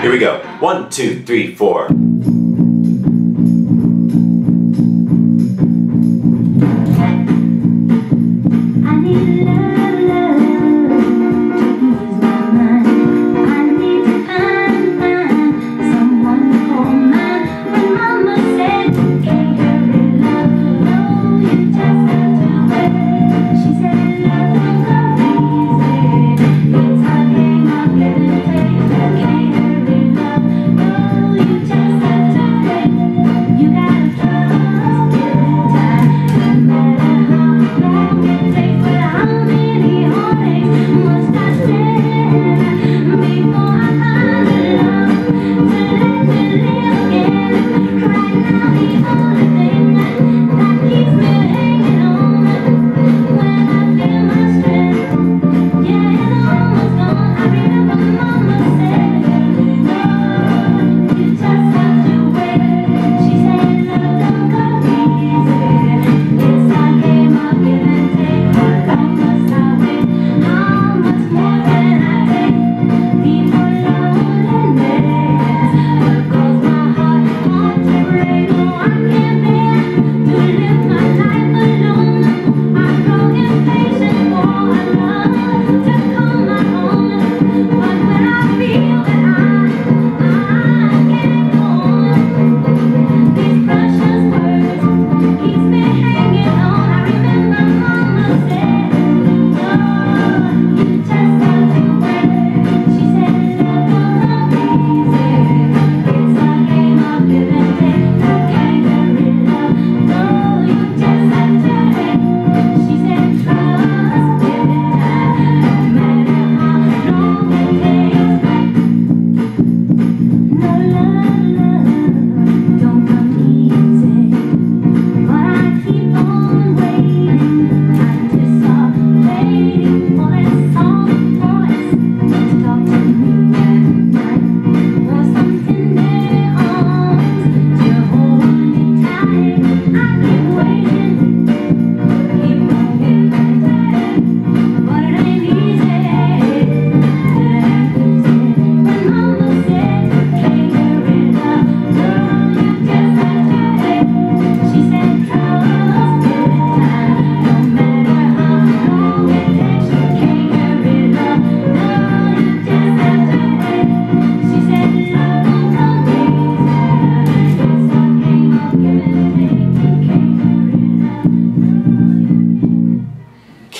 Here we go. One, two, three, four.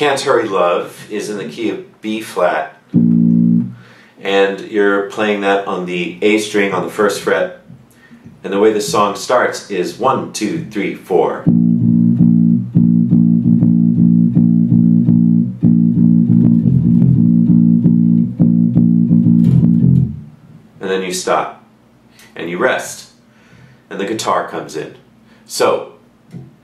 Can't Hurry Love is in the key of B flat and you're playing that on the A string on the first fret and the way the song starts is one, two, three, four. And then you stop and you rest and the guitar comes in. So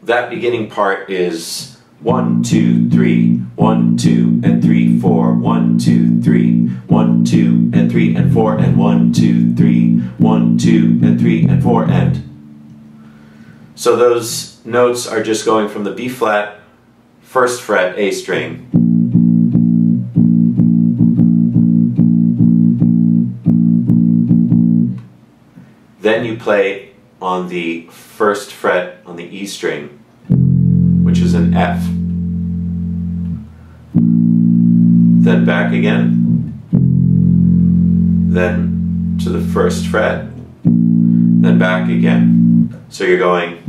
that beginning part is one, two, three, one, two, and three, four, one, two, three, one, two, and three, and four, and one, two, three, one, two, and three, and four, and. So those notes are just going from the B flat, first fret, A string. Then you play on the first fret on the E string an F. Then back again. Then to the first fret. Then back again. So you're going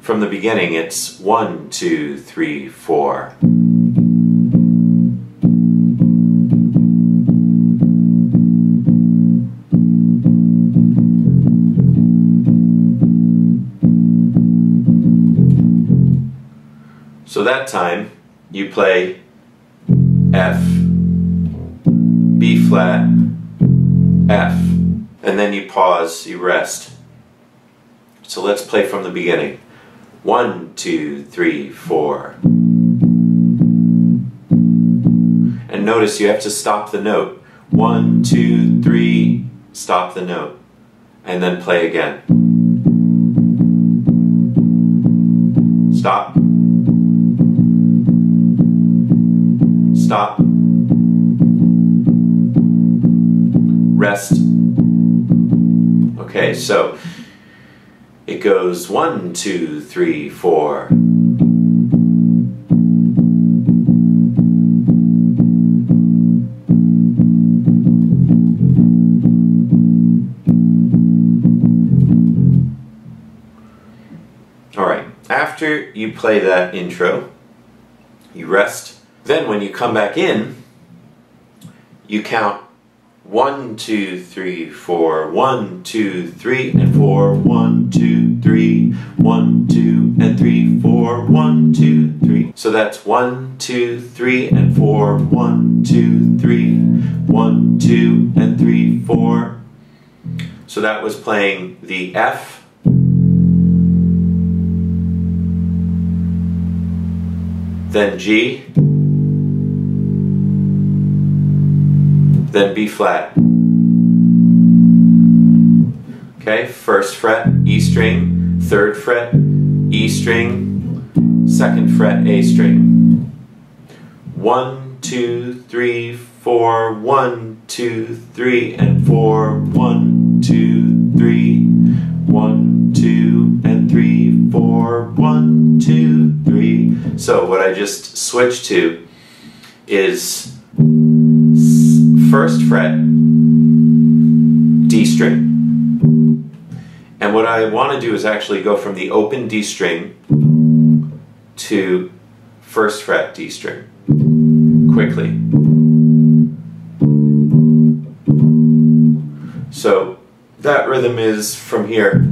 from the beginning it's one, two, three, four. That time you play F, B flat, F, and then you pause, you rest. So let's play from the beginning. One, two, three, four. And notice you have to stop the note. One, two, three, stop the note. And then play again. Stop. stop, rest. Okay, so it goes one, two, three, four. All right, after you play that intro, you rest, then when you come back in, you count one, two, three, four, one, two, three, and four, one, two, three, one, two, and three, four, one, two, three. So that's one, two, three, and four, one, two, three, one, two, and three, four. So that was playing the F. Then G. then B flat. Okay, first fret, E string, third fret, E string, second fret, A string. One, two, three, four, one, two, three, and four, one, two, three, one, two, two, three. So what I just switched to is first fret, D string. And what I want to do is actually go from the open D string to first fret D string quickly. So that rhythm is from here.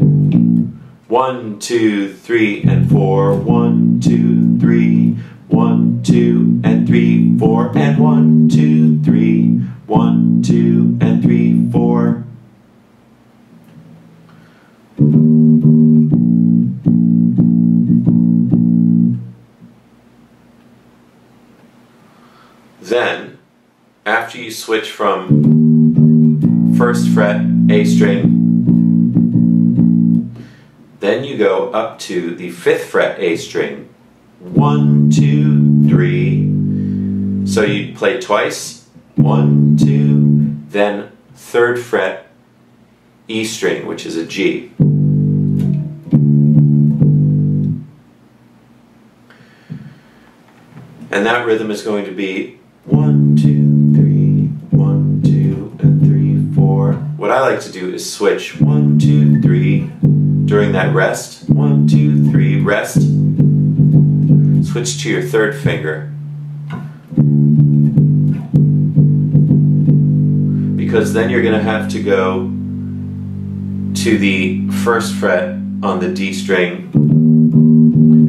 One, two, three, and four. One, two, three. One, two, and three, four, and one, two, three. One, two, and three, four. Then, after you switch from first fret A string, then you go up to the fifth fret A string. One, two, three. So you play twice, one, two, then third fret E string, which is a G. And that rhythm is going to be one, two, three, one, two, and three, four. What I like to do is switch one, two, three during that rest. One, two, three, rest. Switch to your third finger. because then you're going to have to go to the first fret on the D string.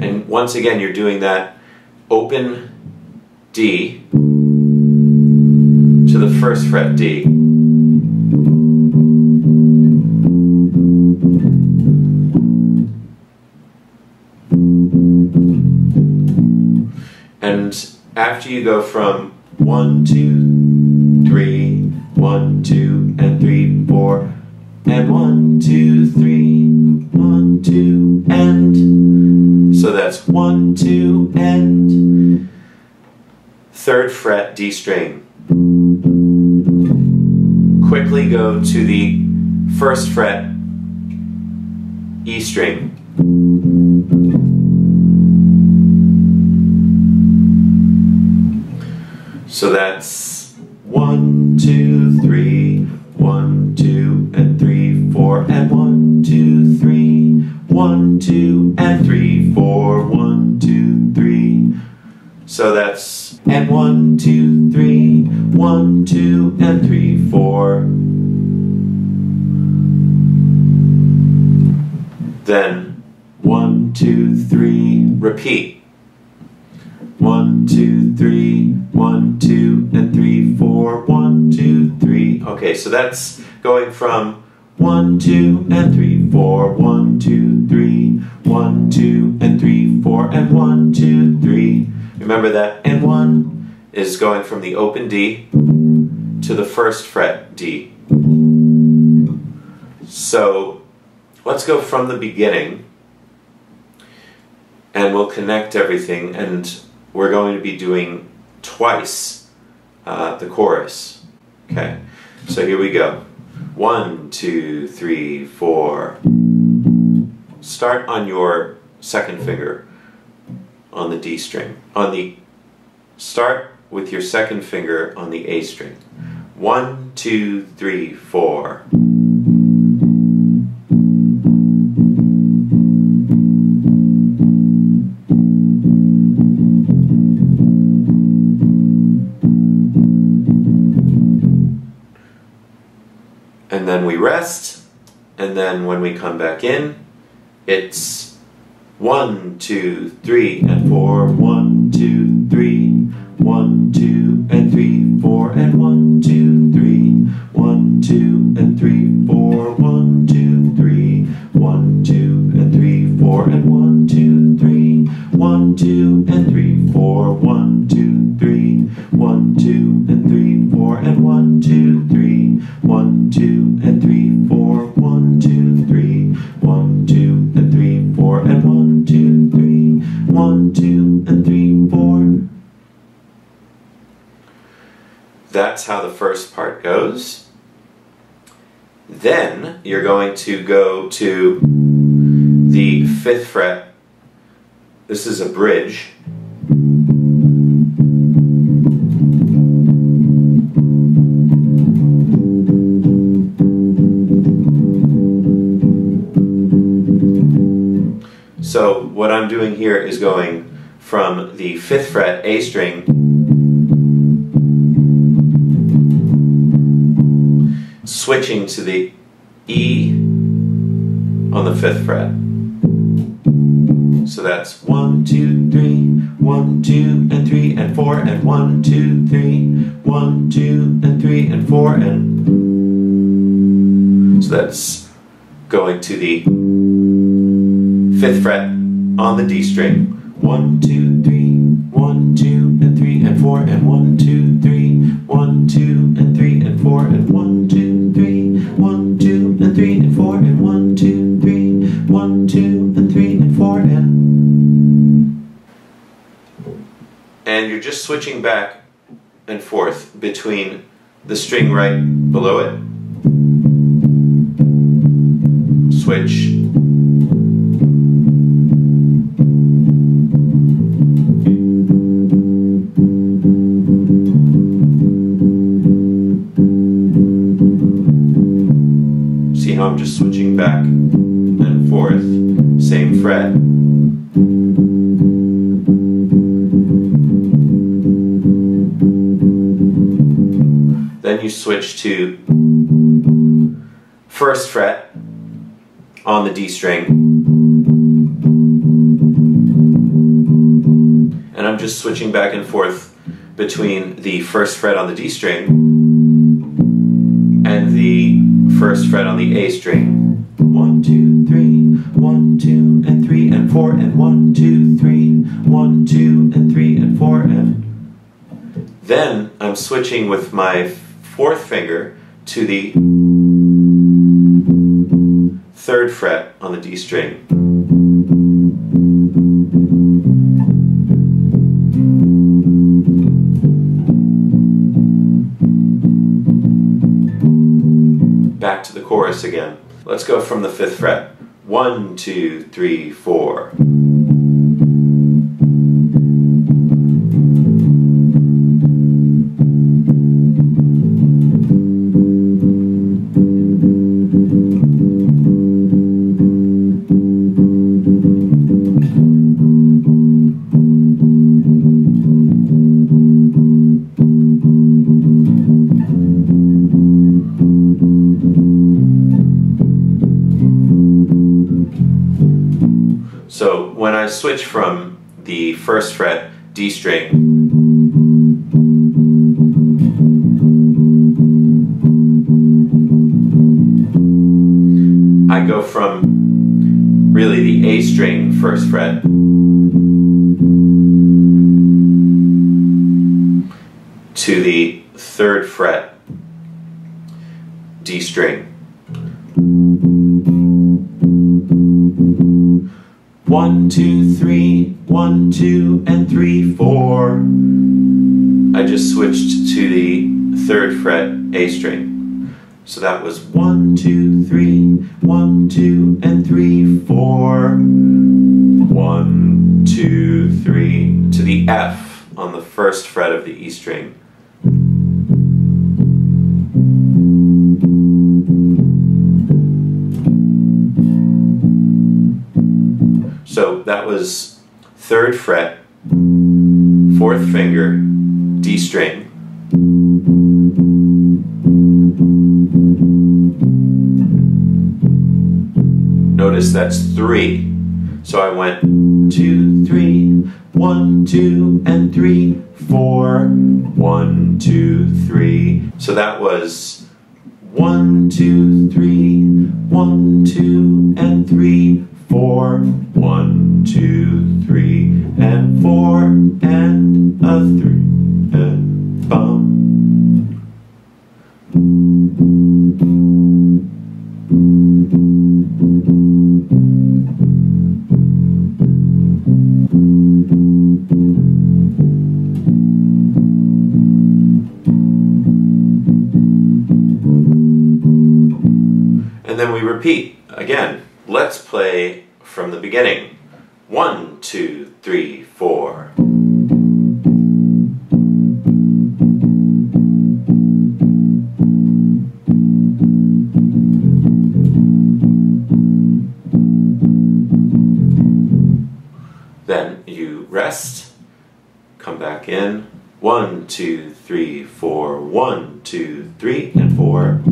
And once again, you're doing that open D to the first fret D. And after you go from one, two, three, one, two, and three, four. And one, two, three, one, two, and. So that's one, two, and. Third fret D string. Quickly go to the first fret E string. So that's one, two, three, one, two, and three, four, and one, two, three, one, two, and three, four, one, two, three. So that's and one, two, three, one, two, and three, four. Then one, two, three, repeat. One, two, three, one, two, and three, four, one, two, three. Okay, so that's going from one, two, and three, four, one, two, three, one, two, and three, four, and one, two, three. Remember that and one is going from the open D to the first fret D. So let's go from the beginning and we'll connect everything and we're going to be doing twice uh, the chorus. Okay, so here we go. One, two, three, four. Start on your second finger on the D string. On the start with your second finger on the A string. One, two, three, four. And then we rest, and then when we come back in, it's one, two, three, and four. One, two, three. One, two, and three, four, and one, two, three. One, two, and three, four. One, two, three. One, two, and three, four, and one, two, three. One, two, and three, four. One, two, three. One, two, and three, four, and one, two, three. One, two, and three, four. That's how the first part goes. Then you're going to go to the fifth fret. This is a bridge. So what I'm doing here is going from the fifth fret A string switching to the E on the fifth fret. So that's one, two, three, one, two, and three, and four, and one, two, three, one, two, and three, and four, and so that's going to the fifth fret on the D string. One, two, three, one, two, and three, and four, and one, two, three, one, two, and three, and four, and one, two, three, one, two, and three, and four, and one, two, three, one, two, and three, and four, and and you're just switching back and forth between the string right below it. Switch. I'm just switching back and forth, same fret. Then you switch to first fret on the D string. And I'm just switching back and forth between the first fret on the D string and the first fret on the A string. One, two, three, one, two, and three, and four, and one, two, three, one, two, and three, and four, and then I'm switching with my fourth finger to the third fret on the D string. Back to the chorus again. Let's go from the fifth fret. One, two, three, four. Switch from the first fret D string I go from really the A string first fret to the third fret D string. One, two, three, one, two, and three, four. I just switched to the third fret A string. So that was one, two, three, one, two, and three, four. One, two, three, to the F on the first fret of the E string. So that was third fret, fourth finger, D string. Notice that's three. So I went two, three, one, two, and three, four, one, two, three. So that was one, two, three, one, two, and three, four, one, two, three, and four, and a three, and. And then we repeat again. Let's play from the beginning. One, two, three, four. Then you rest, come back in. One, two, three, four, one, two, three, and four.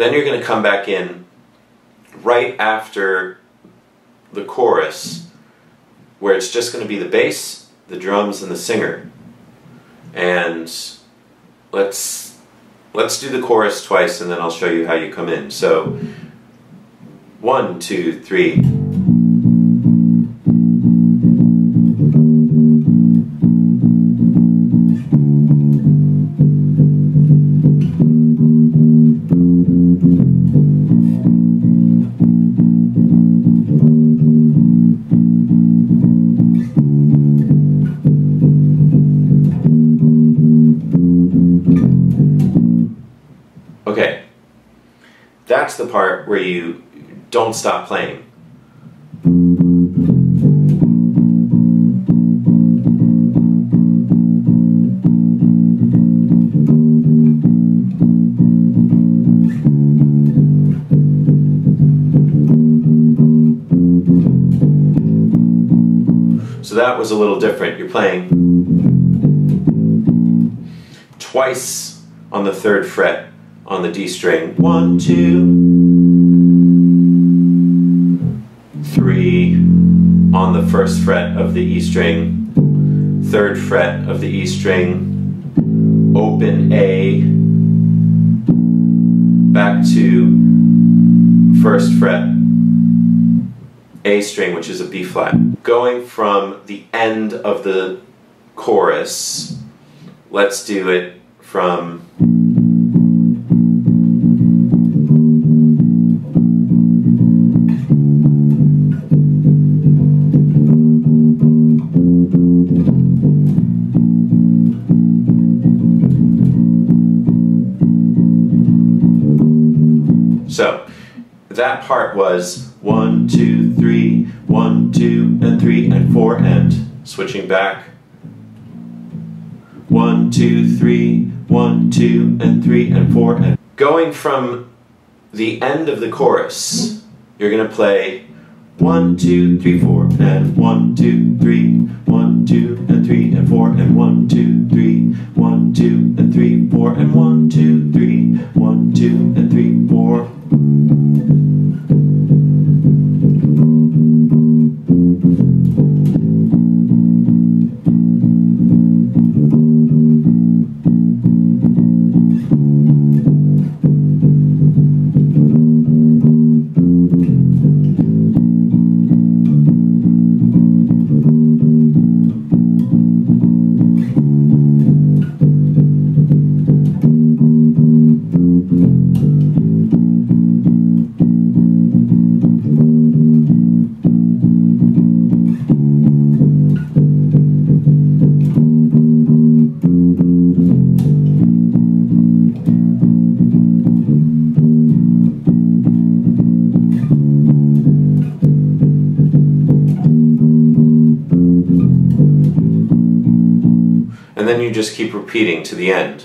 Then you're going to come back in right after the chorus, where it's just going to be the bass, the drums, and the singer. And let's let's do the chorus twice, and then I'll show you how you come in. So, one, two, three. that's the part where you don't stop playing. So that was a little different. You're playing twice on the third fret on the D string. One, two, three on the first fret of the E string, third fret of the E string, open A, back to first fret, A string, which is a B flat. Going from the end of the chorus, let's do it from that part was one, two, three, one, two, and three, and four, and switching back. One, two, three, one, two, and three, and four, and going from the end of the chorus, you're gonna play one, two, three, four, and one, two, three, one, two, and three, and four, and one, two, three, one, two, and three, four, and one, two, three, one, two, and three, four. Repeating to the end.